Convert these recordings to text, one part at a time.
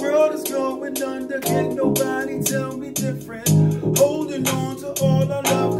world is going under. Can't nobody tell me different. Holding on to all I love.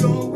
don't